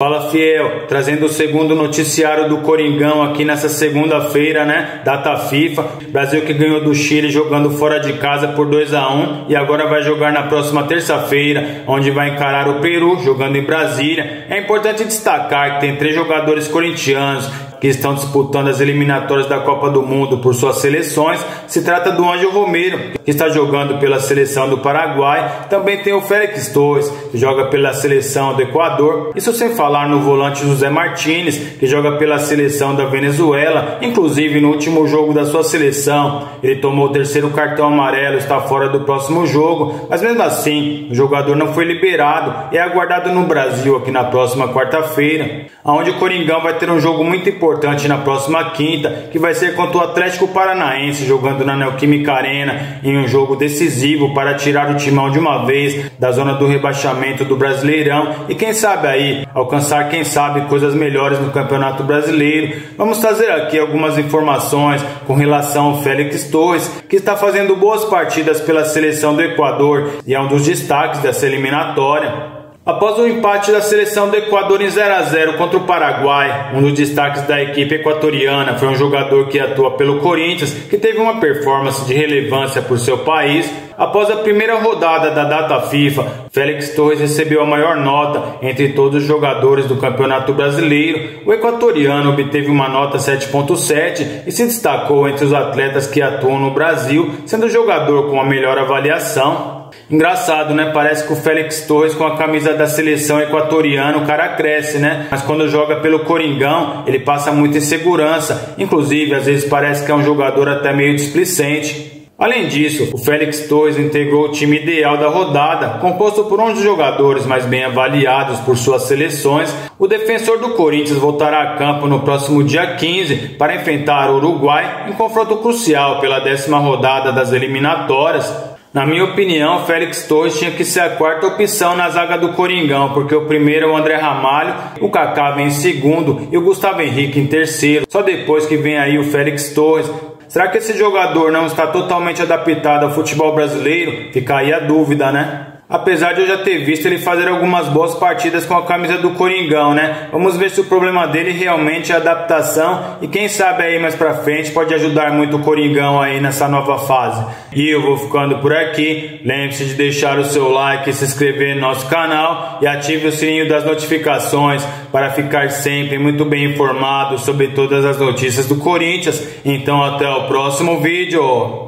Fala Fiel, trazendo o segundo noticiário do Coringão aqui nessa segunda-feira, né? Data FIFA. Brasil que ganhou do Chile jogando fora de casa por 2 a 1 e agora vai jogar na próxima terça-feira, onde vai encarar o Peru jogando em Brasília. É importante destacar que tem três jogadores corintianos que estão disputando as eliminatórias da Copa do Mundo por suas seleções. Se trata do Anjo Romero, que está jogando pela seleção do Paraguai. Também tem o Félix Torres, que joga pela seleção do Equador. Isso sem falar no volante José Martinez, que joga pela seleção da Venezuela. Inclusive, no último jogo da sua seleção, ele tomou o terceiro cartão amarelo, está fora do próximo jogo. Mas mesmo assim, o jogador não foi liberado e é aguardado no Brasil aqui na próxima quarta-feira, onde o Coringão vai ter um jogo muito importante na próxima quinta, que vai ser contra o Atlético Paranaense, jogando na Neoquímica Arena, em um jogo decisivo para tirar o timão de uma vez da zona do rebaixamento do Brasileirão e quem sabe aí alcançar, quem sabe, coisas melhores no Campeonato Brasileiro. Vamos trazer aqui algumas informações com relação ao Félix Torres, que está fazendo boas partidas pela seleção do Equador e é um dos destaques dessa eliminatória. Após o empate da seleção do Equador em 0 a 0 contra o Paraguai, um dos destaques da equipe equatoriana foi um jogador que atua pelo Corinthians, que teve uma performance de relevância por seu país. Após a primeira rodada da data FIFA, Félix Torres recebeu a maior nota entre todos os jogadores do Campeonato Brasileiro. O equatoriano obteve uma nota 7.7 e se destacou entre os atletas que atuam no Brasil, sendo o jogador com a melhor avaliação. Engraçado, né? Parece que o Félix Torres com a camisa da seleção equatoriana, o cara cresce, né? Mas quando joga pelo Coringão, ele passa muita insegurança. Inclusive, às vezes parece que é um jogador até meio displicente. Além disso, o Félix Torres integrou o time ideal da rodada, composto por 11 jogadores mais bem avaliados por suas seleções. O defensor do Corinthians voltará a campo no próximo dia 15 para enfrentar o Uruguai em confronto crucial pela décima rodada das eliminatórias. Na minha opinião, Félix Torres tinha que ser a quarta opção na zaga do Coringão, porque o primeiro é o André Ramalho, o Kaká vem em segundo e o Gustavo Henrique em terceiro. Só depois que vem aí o Félix Torres. Será que esse jogador não está totalmente adaptado ao futebol brasileiro? Fica aí a dúvida, né? Apesar de eu já ter visto ele fazer algumas boas partidas com a camisa do Coringão, né? Vamos ver se o problema dele realmente é a adaptação e quem sabe aí mais pra frente pode ajudar muito o Coringão aí nessa nova fase. E eu vou ficando por aqui. Lembre-se de deixar o seu like, se inscrever no nosso canal e ative o sininho das notificações para ficar sempre muito bem informado sobre todas as notícias do Corinthians. Então até o próximo vídeo.